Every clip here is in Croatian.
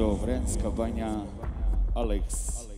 o w Ręskabania Alex.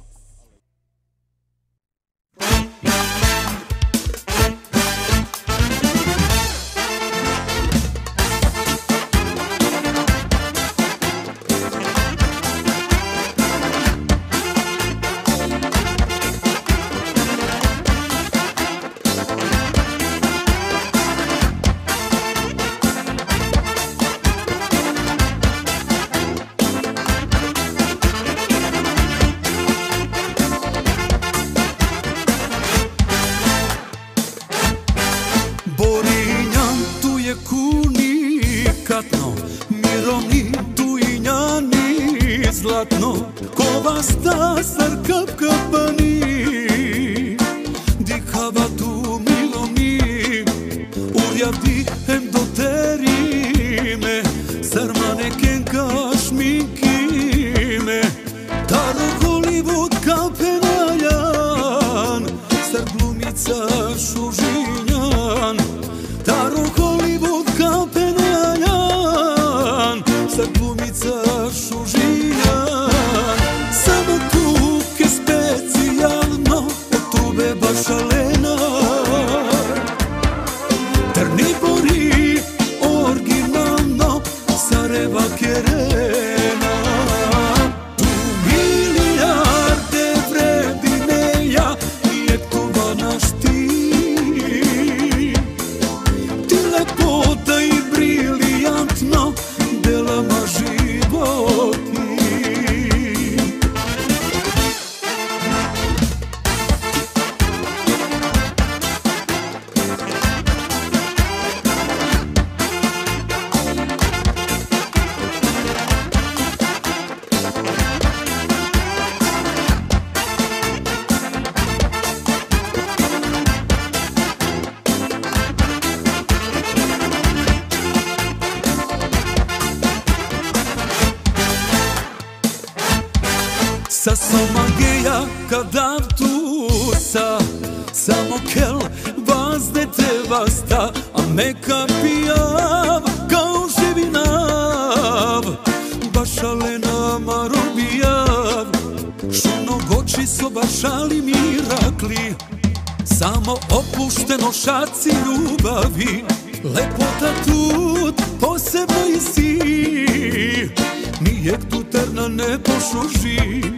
reconsurgir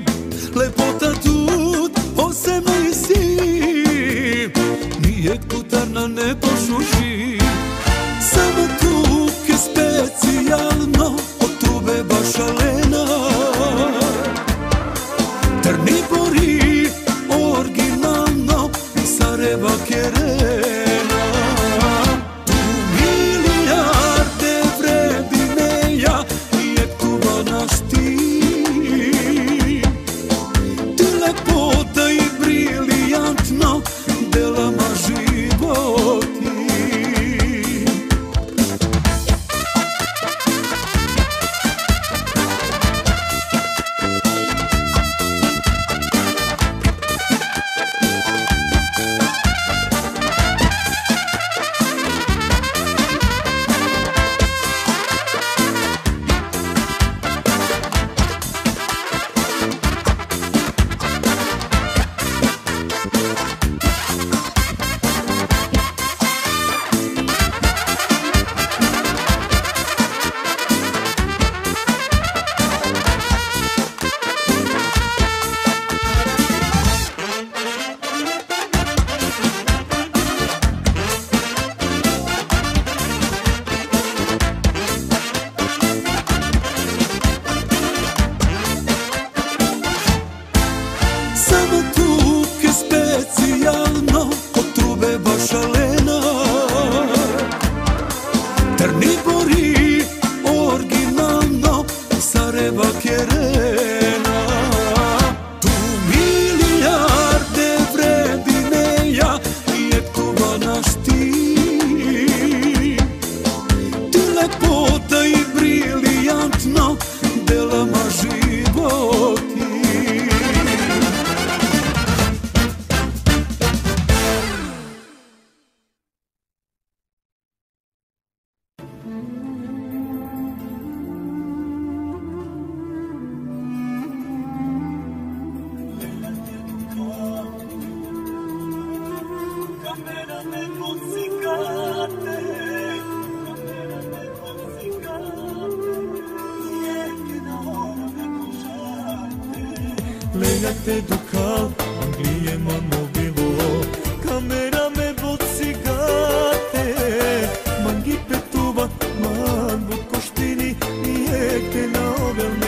build me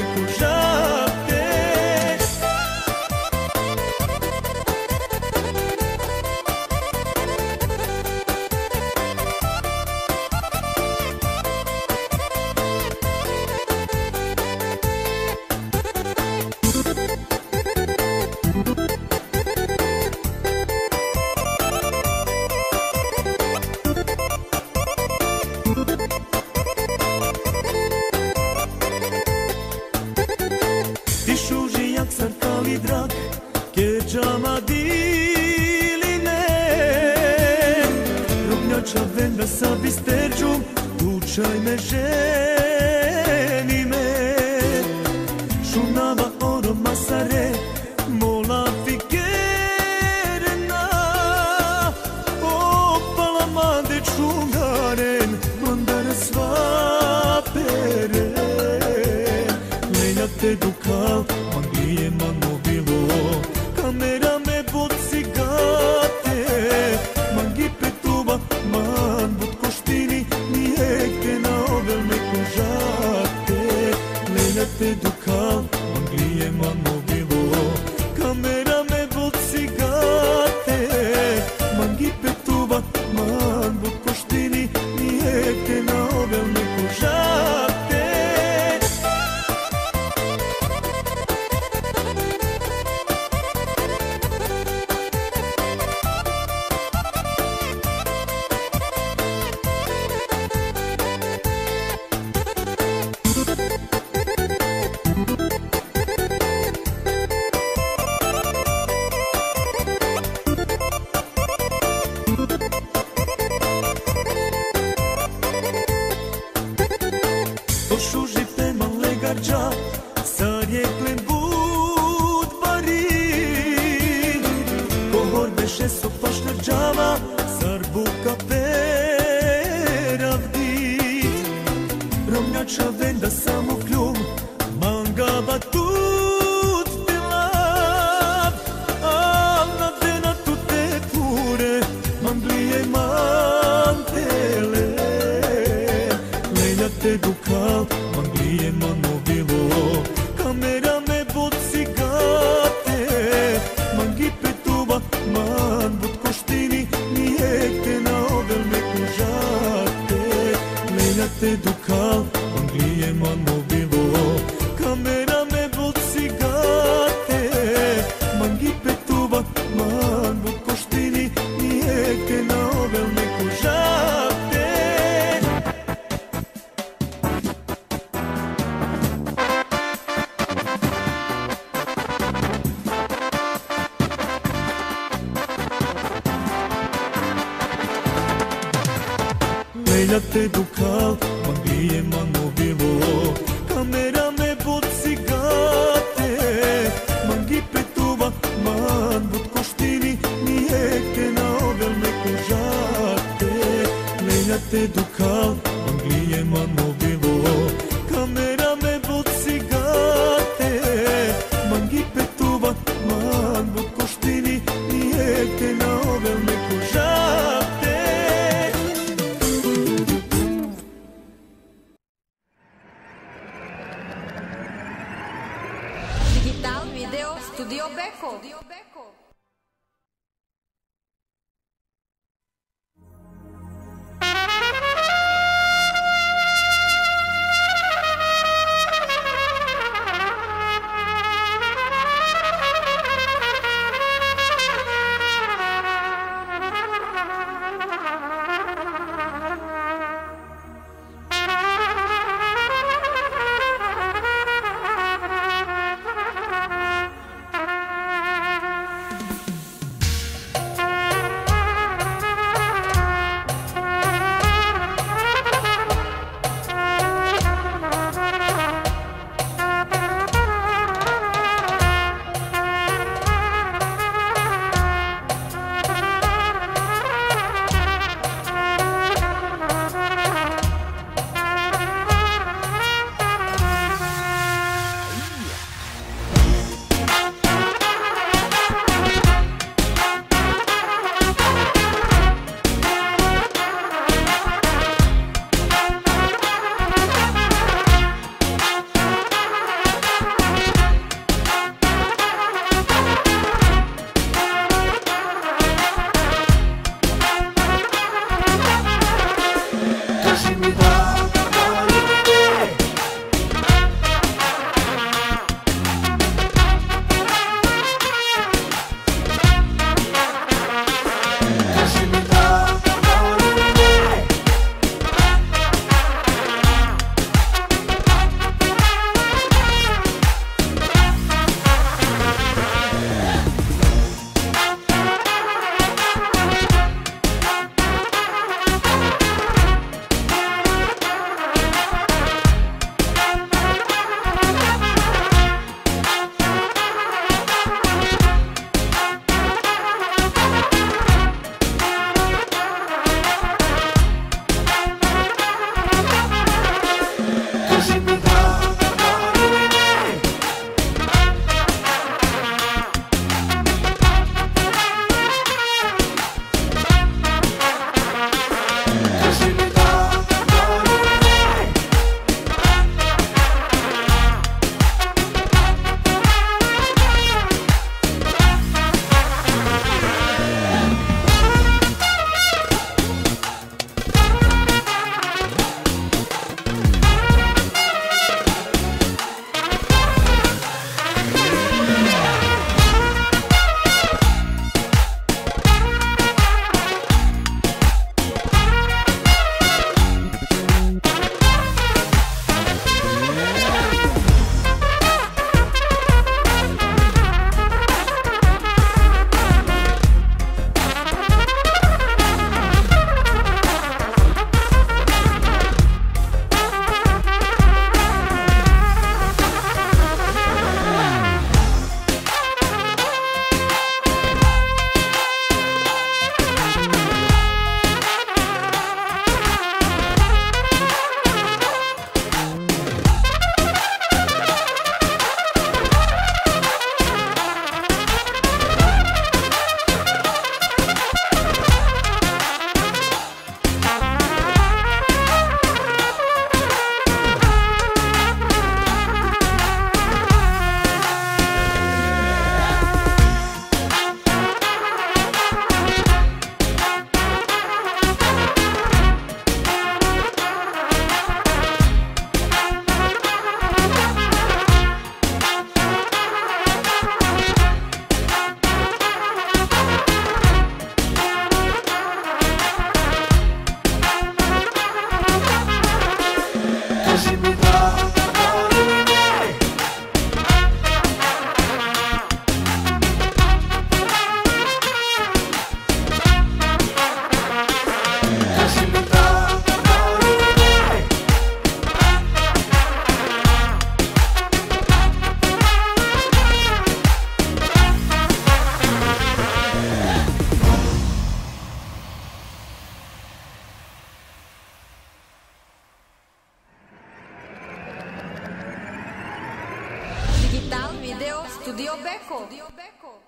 Video Studio Beko.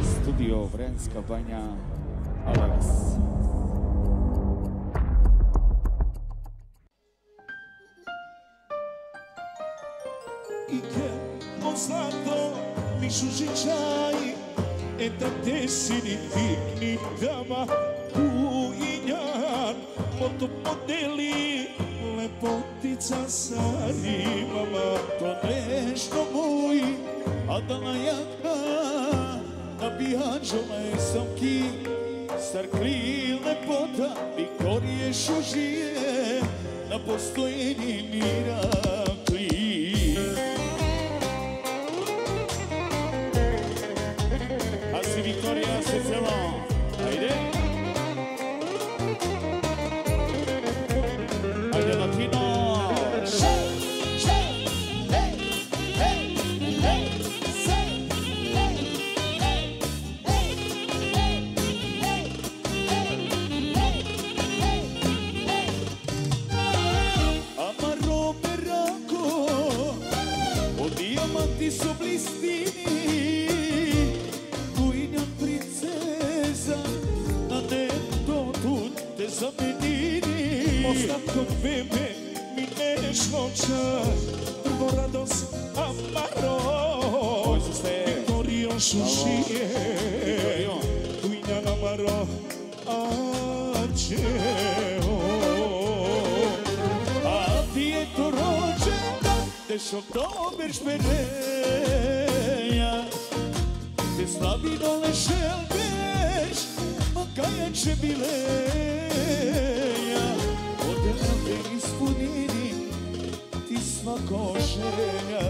Studio Vrenska banja, Alex. I che ho stato mi suscitai e tantissimi tigni dama uinjan molto modeli lepotica sari mama To nešto moj, a da na jaka, na bihanđole sam ki, star kril lepota, i koriješ užije, na postojeni mirakli. vedeia Pe slavii dole șelbești Măcaia ce bileia Odată ispunirii Ti smakošenja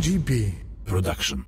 GP Production.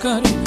Caribe.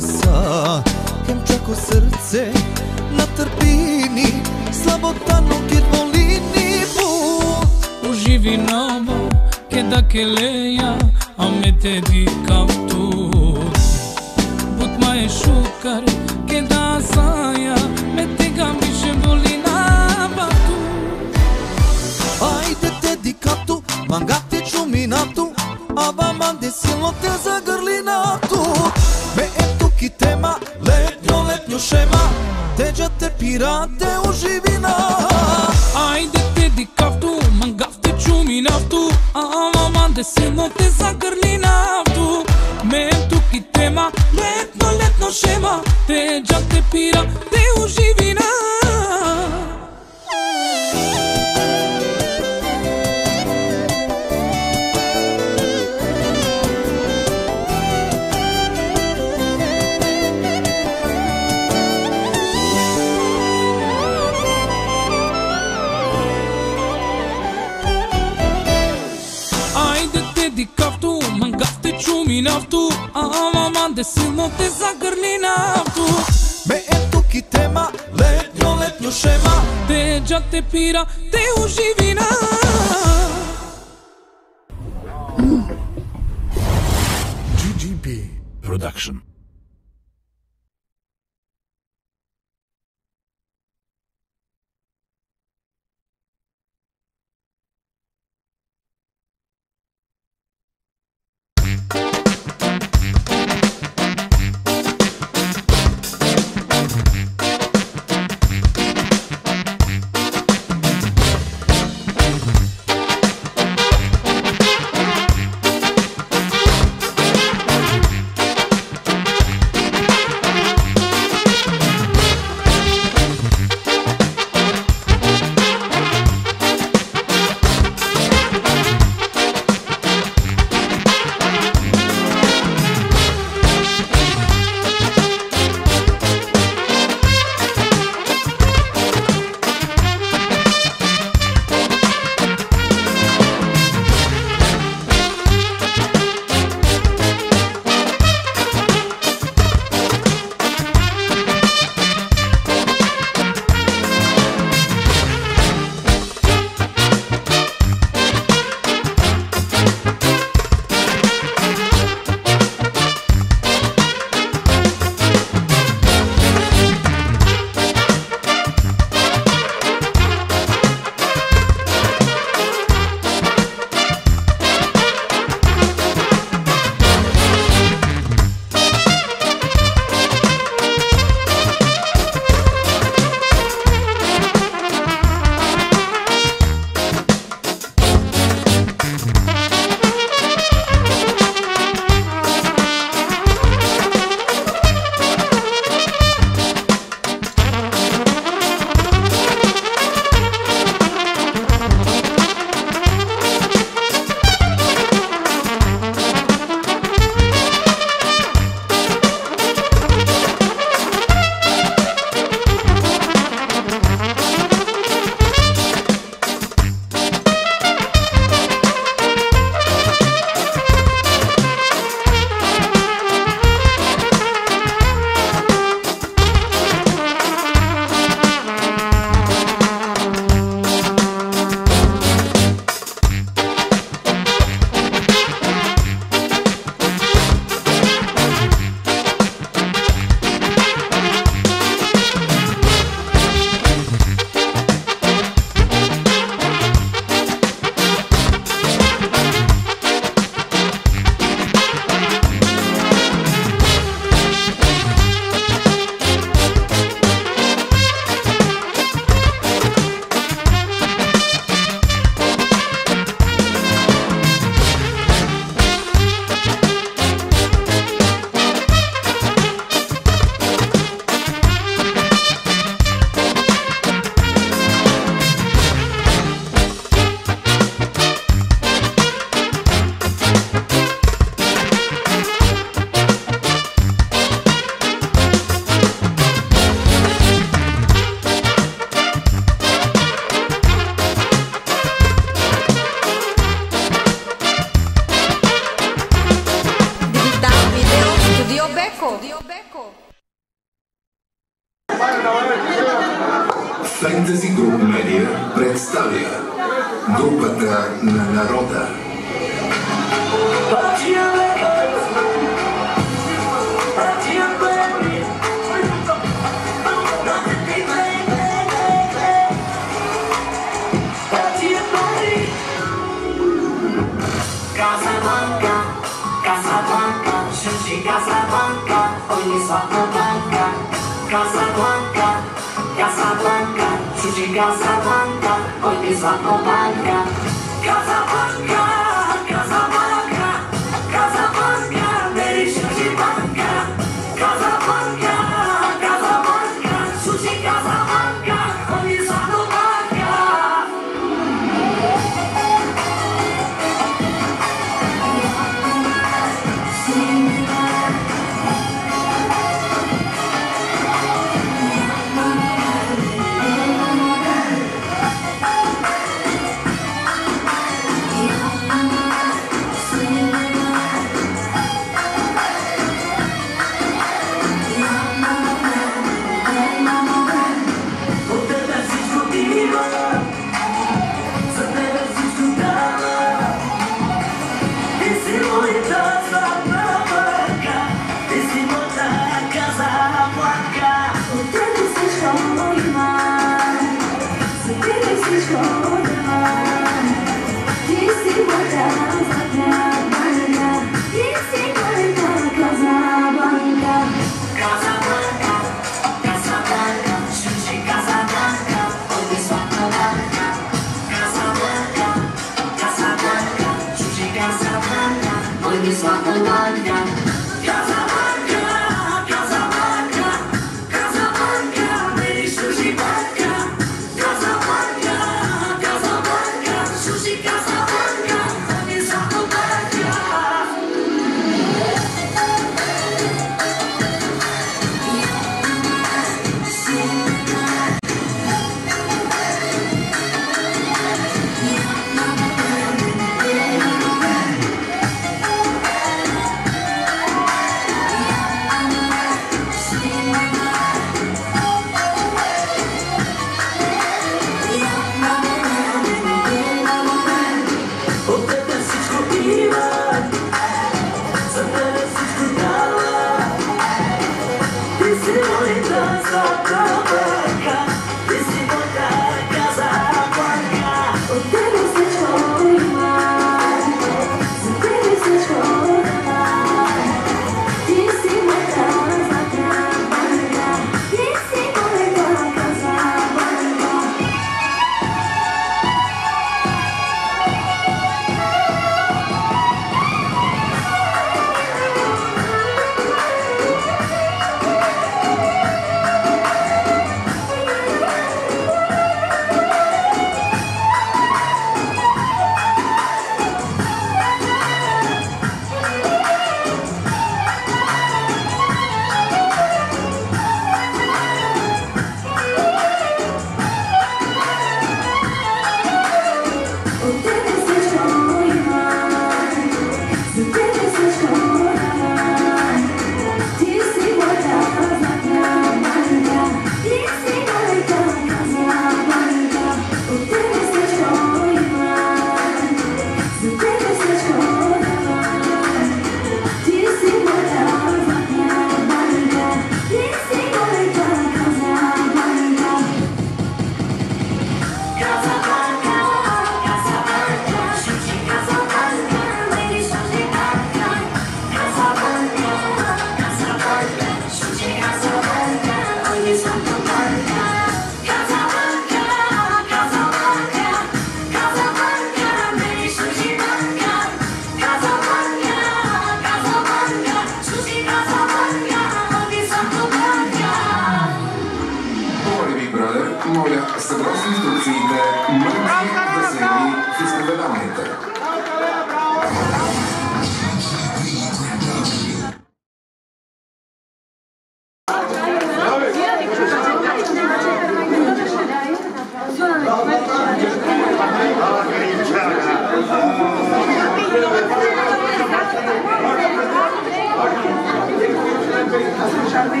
ai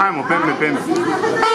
Ajmo, pepe, pepe.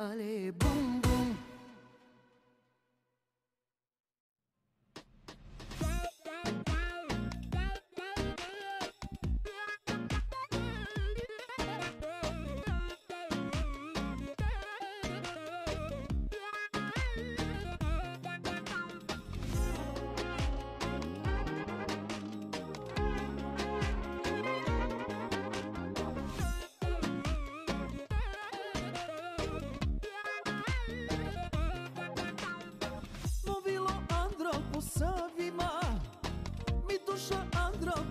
Allez, boum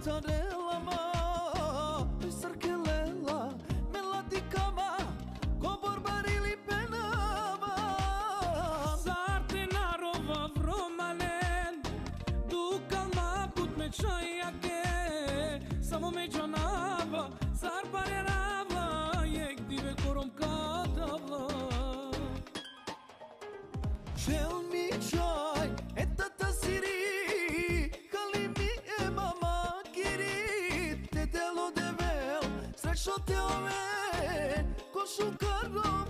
cantarela, ma Tu sarkelela, melodikama Zar te narova vromalen Dukal ma put me čajake Samo me džanava, zar pare rava dive korom katavla Tell me. volteó a ver con su carro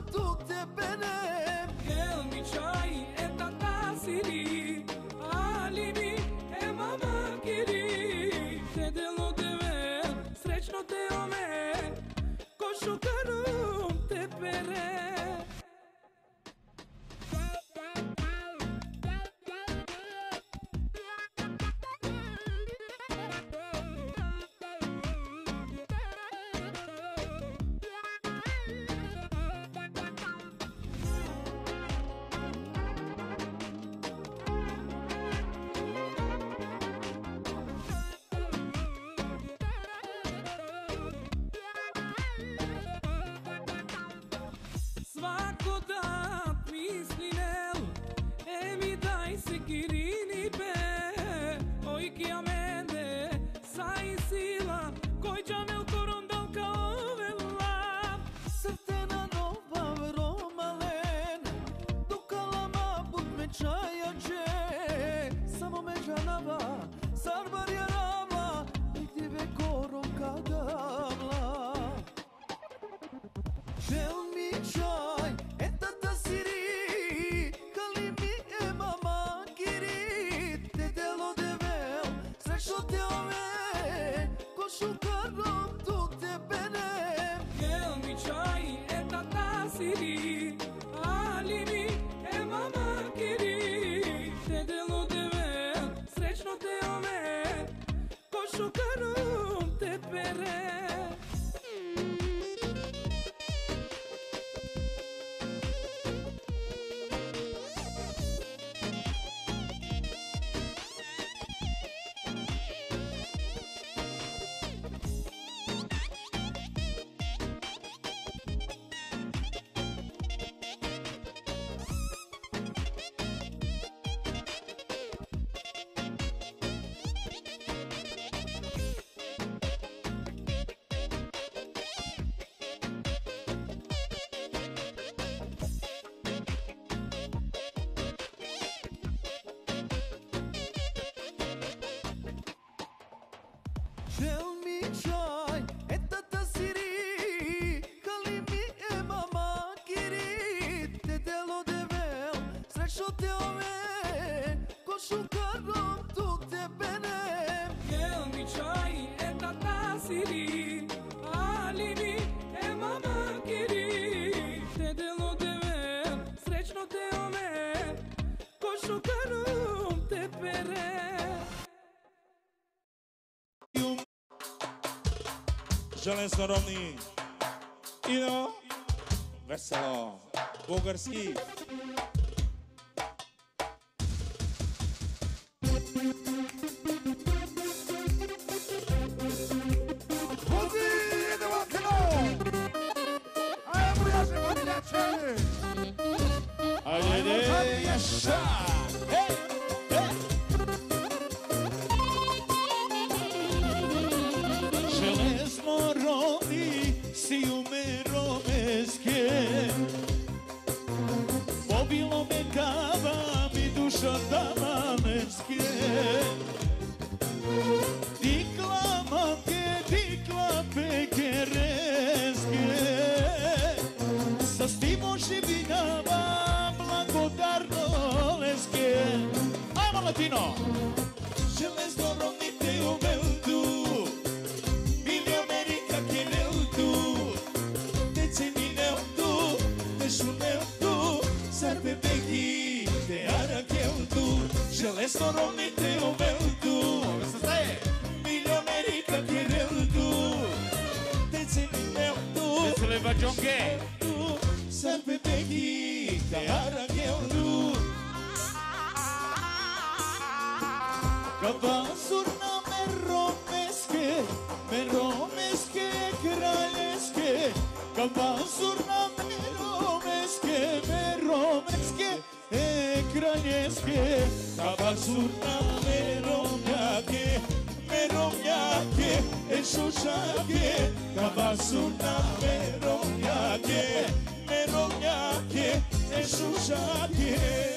Чел ми чај, ета та сири, е мама кири, те девел, сречно те ове, кошукаро něco rovný. You know, veselo, bulgarský. sevdum Ca valsuri me romesche Me romesche kralesche Ca valsuri me romesche Me romesche kralesche Ca valsuri me romjake Me romjake E šušake Ca valsuri me romjake Jesus já te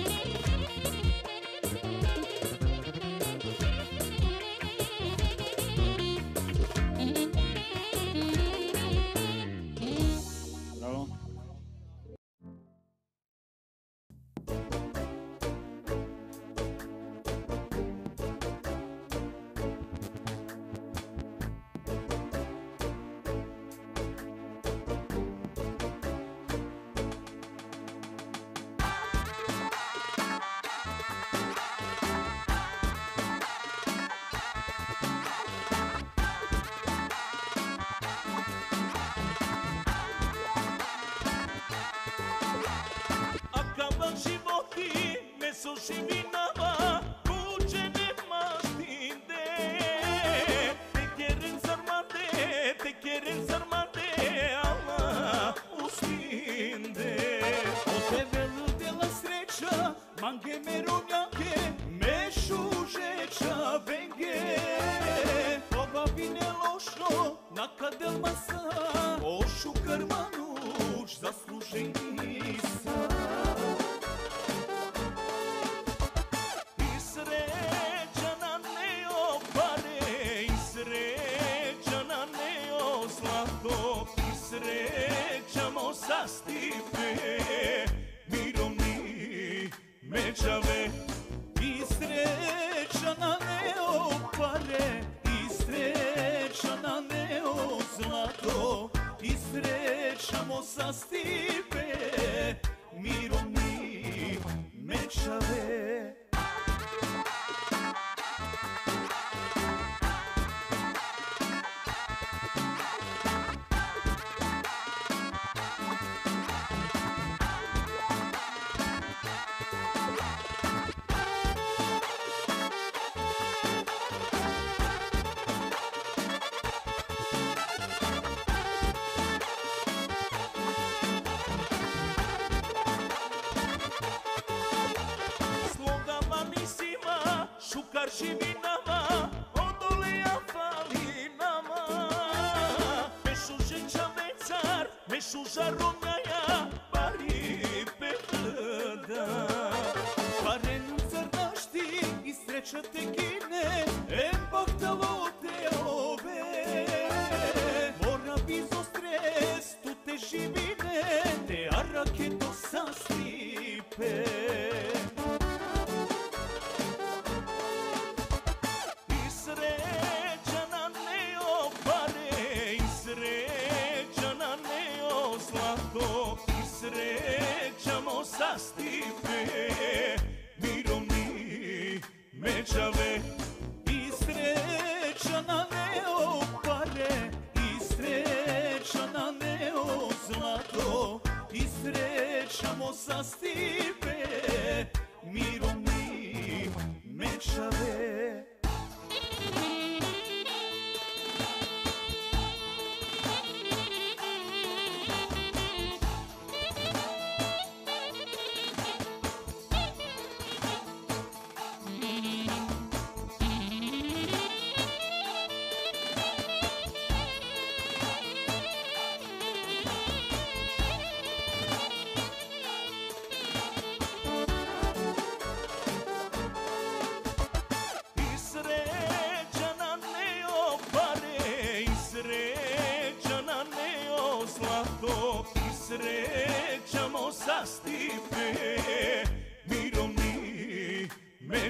sus arrobas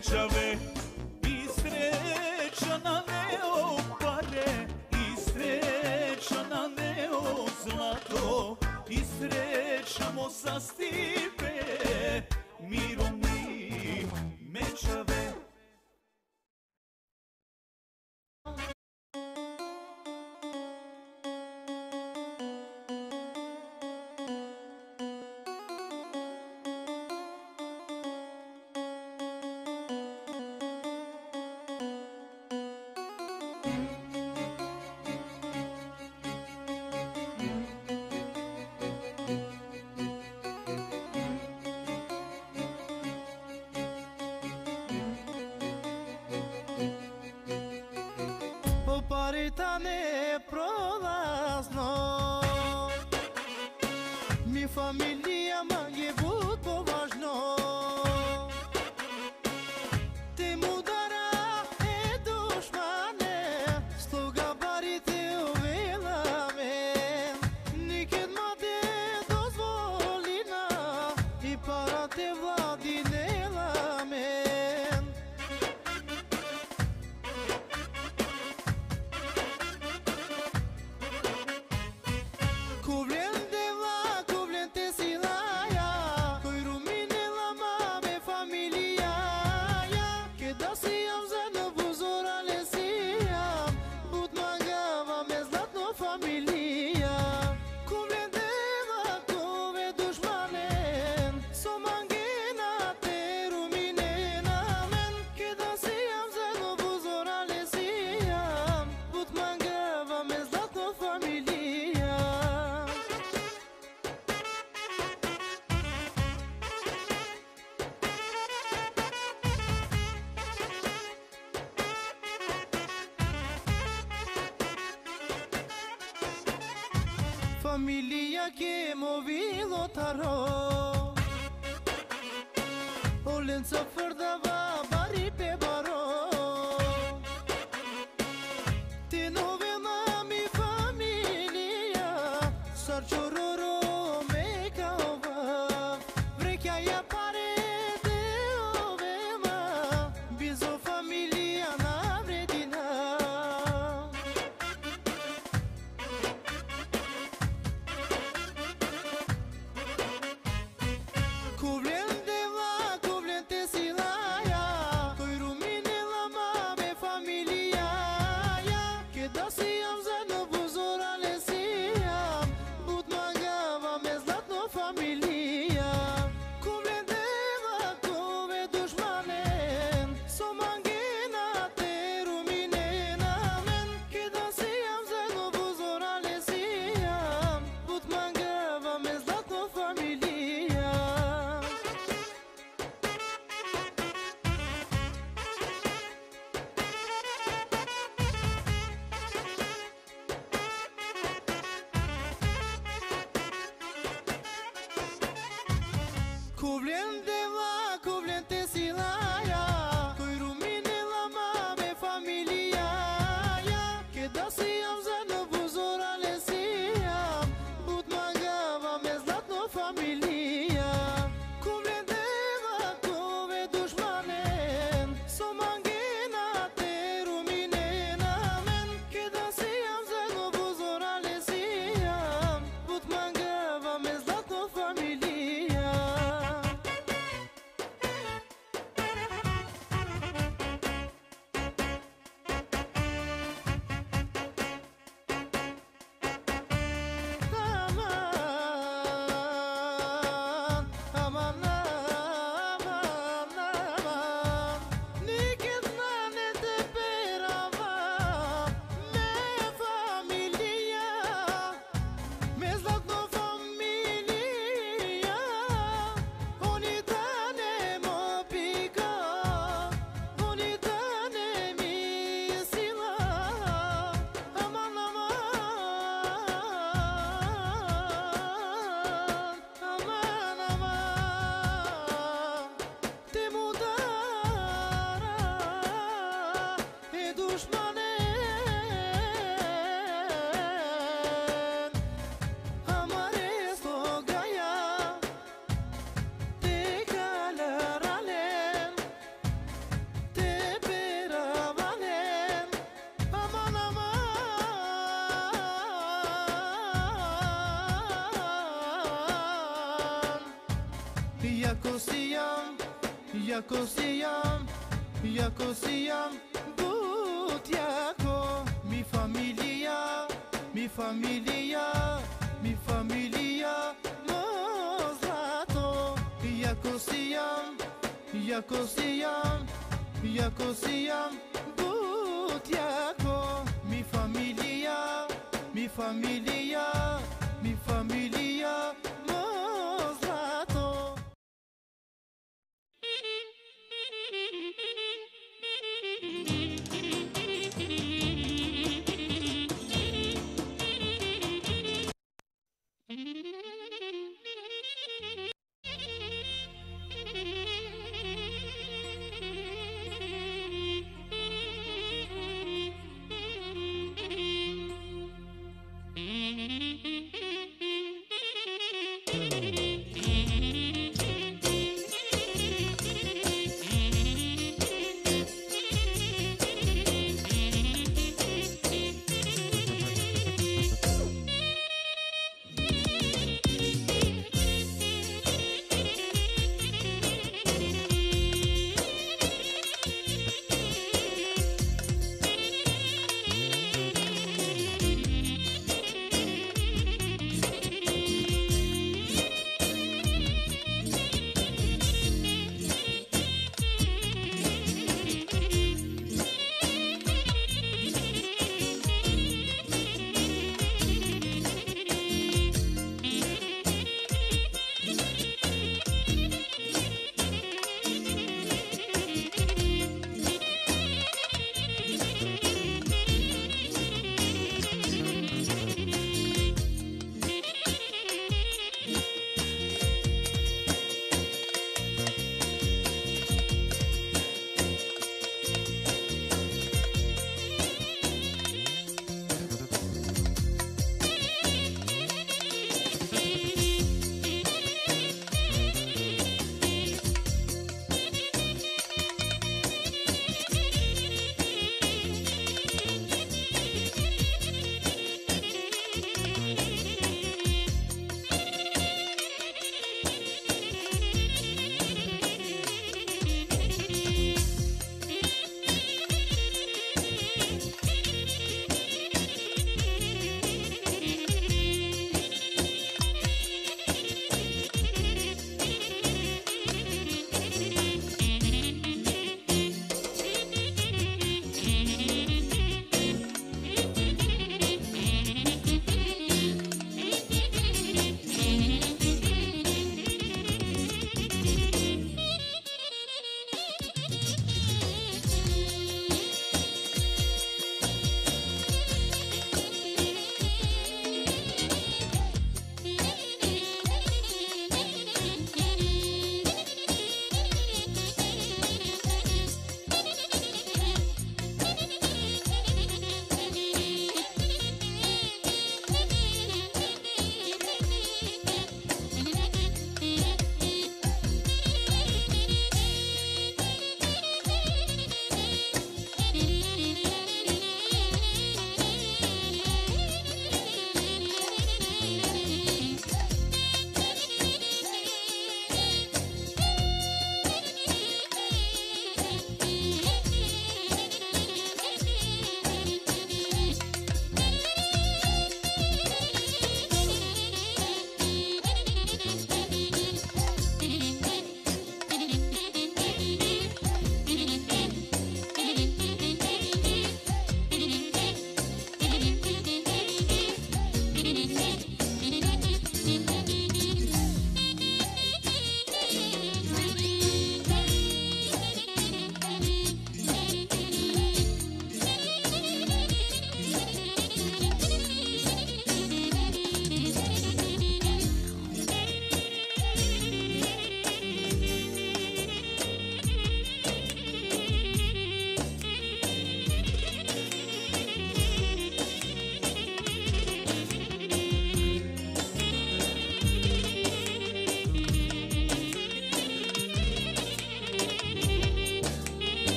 Deixa ver. familia que è movito tarò Ho si jam Jako si jam Jako si jam. But jako Mi familia Mi familia Mi familia. Më zlato Jako si jam Jako si jam Jako si jam. But jako Mi familia Mi familia.